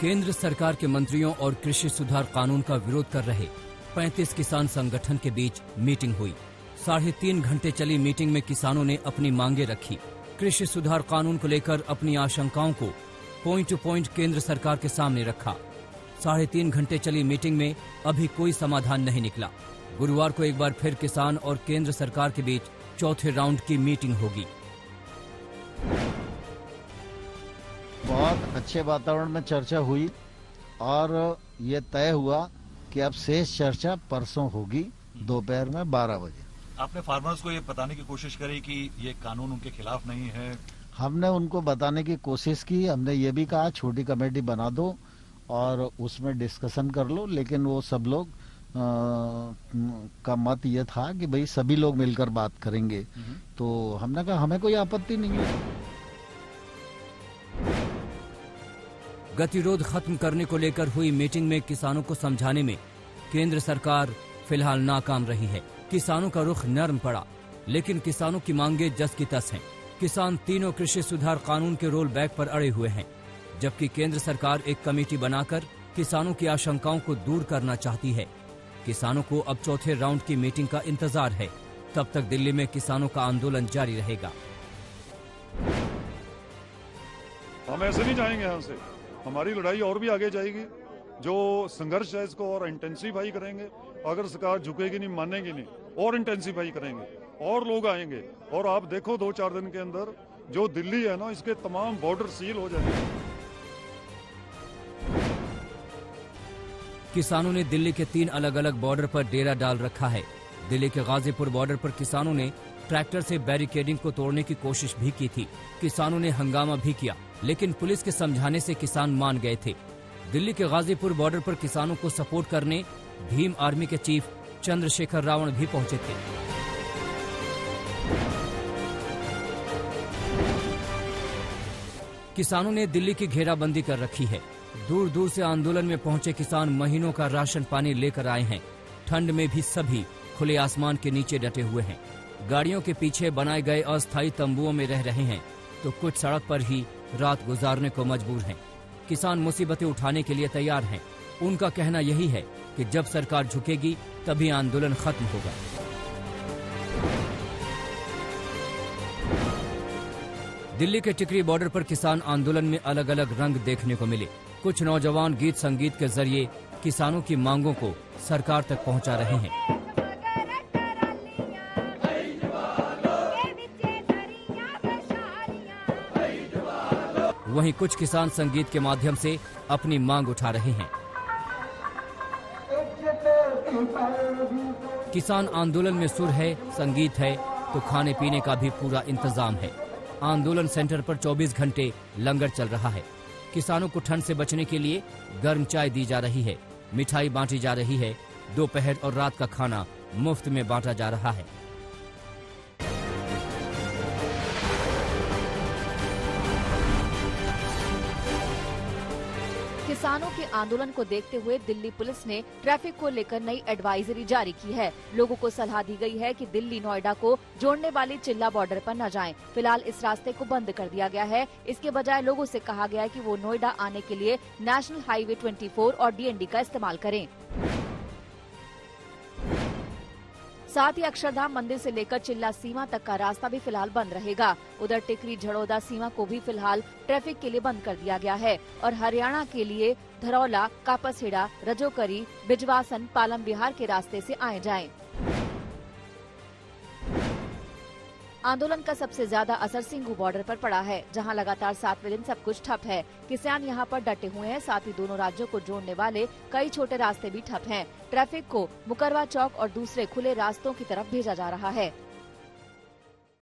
केंद्र सरकार के मंत्रियों और कृषि सुधार कानून का विरोध कर रहे 35 किसान संगठन के बीच मीटिंग हुई। साढ़े तीन घंटे चली मीटिंग में किसानों ने अपनी मांगे रखी। कृषि सुधार कानून को लेकर अपनी आशंकाओं को पॉइंट टू पॉइंट केंद्र सरकार के सामने रखा। साढ़े तीन घंटे चली मीटिंग में अभी कोई समाधान नहीं निकला। गुरुवार को एक बार फिर किसान और केंद्र सरकार के बीच चौथे राउंड की मीटिंग होगी। बहुत अच्छे वातावरण में चर्चा हुई और ये तय हुआ कि अब शेष चर्चा परसों होगी दोपहर में 12 बजे। आपने फार्मर्स को ये बताने की कोशिश करी कि ये कानून उनके खिलाफ नहीं है? हमने उनको बताने की कोशिश की हमने ये भी कहा छोटी कमेटी बना दो और उसमें डिस्कशन कर लो लेकिन वो सब लोग आ, का मत ये था कि भाई सभी लोग मिलकर बात करेंगे। तो हमने कहा हमें कोई आपत्ति नहीं है। गतिरोध खत्म करने को लेकर हुई मीटिंग में किसानों को समझाने में केंद्र सरकार फ़िलहाल नाकाम रही है। किसानों का रुख नरम पड़ा, लेकिन किसानों की मांगे जस की तस हैं। किसान तीनों कृषि सुधार कानून के रोल बैक पर अड़े हुए हैं, जबकि केंद्र सरकार एक कमेटी बनाकर किसानों की आशंकाओं को दूर करना चाहती है। किसानों को अब चौथे राउंड की मीटिंग का इंतज़ार है। तब तक दिल्ली में किसानों का आंदोलन जारी रहेगा। हम ऐसे नहीं जाएँगे यहाँ से। हमारी लड़ाई और भी आगे जाएगी। जो संघर्ष है इसको और इंटेंसिफाई करेंगे। अगर सरकार झुकेगी नहीं, मानेगी नहीं, और इंटेंसिफाई करेंगे, और लोग आएँगे। और आप देखो दो चार दिन के अंदर जो दिल्ली है ना, इसके तमाम बॉर्डर सील हो जाएँगे। किसानों ने दिल्ली के तीन अलग अलग बॉर्डर पर डेरा डाल रखा है। दिल्ली के गाजीपुर बॉर्डर पर किसानों ने ट्रैक्टर से बैरिकेडिंग को तोड़ने की कोशिश भी की थी। किसानों ने हंगामा भी किया। लेकिन पुलिस के समझाने से किसान मान गए थे। दिल्ली के गाजीपुर बॉर्डर पर किसानों को सपोर्ट करने भीम आर्मी के चीफ चंद्रशेखर रावण भी पहुँचे थे। किसानों ने दिल्ली की घेराबंदी कर रखी है। दूर दूर से आंदोलन में पहुँचे किसान महीनों का राशन पानी लेकर आए हैं। ठंड में भी सभी खुले आसमान के नीचे डटे हुए हैं। गाड़ियों के पीछे बनाए गए अस्थायी तंबुओं में रह रहे हैं। तो कुछ सड़क पर ही रात गुजारने को मजबूर हैं। किसान मुसीबतें उठाने के लिए तैयार हैं। उनका कहना यही है कि जब सरकार झुकेगी, तभी आंदोलन खत्म होगा। दिल्ली के टिकरी बॉर्डर पर किसान आंदोलन में अलग अलग रंग देखने को मिले। कुछ नौजवान गीत संगीत के ज़रिए किसानों की मांगों को सरकार तक पहुँचा रहे हैं। वहीं कुछ किसान संगीत के माध्यम से अपनी मांग उठा रहे हैं। किसान आंदोलन में सुर है, संगीत है तो खाने पीने का भी पूरा इंतज़ाम है। आंदोलन सेंटर पर 24 घंटे लंगर चल रहा है। किसानों को ठंड से बचने के लिए गर्म चाय दी जा रही है, मिठाई बांटी जा रही है, दोपहर और रात का खाना मुफ़्त में बांटा जा रहा है। किसानों के आंदोलन को देखते हुए दिल्ली पुलिस ने ट्रैफ़िक को लेकर नई एडवाइजरी जारी की है। लोगों को सलाह दी गई है कि दिल्ली नोएडा को जोड़ने वाली चिल्ला बॉर्डर पर न जाएँ। फ़िलहाल इस रास्ते को बंद कर दिया गया है। इसके बजाय लोगों से कहा गया है कि वो नोएडा आने के लिए नेशनल हाईवे 24 और डीएनडी का इस्तेमाल करें। साथ ही अक्षरधाम मंदिर से लेकर चिल्ला सीमा तक का रास्ता भी फ़िलहाल बंद रहेगा उधर टिकरी झड़ौदा सीमा को भी फ़िलहाल ट्रैफ़िक के लिए बंद कर दिया गया है और हरियाणा के लिए धरौला, कापसहेड़ा, रजोकरी, बिजवासन, पालम बिहार के रास्ते ऐसी आए जाएँ। आंदोलन का सबसे ज़्यादा असर सिंगू बॉर्डर पर पड़ा है, जहाँ लगातार सातवें दिन सब कुछ ठप है किसान यहाँ पर डटे हुए हैं, साथ ही दोनों राज्यों को जोड़ने वाले कई छोटे रास्ते भी ठप हैं। ट्रैफ़िक को मुकरवा चौक और दूसरे खुले रास्तों की तरफ़ भेजा जा रहा है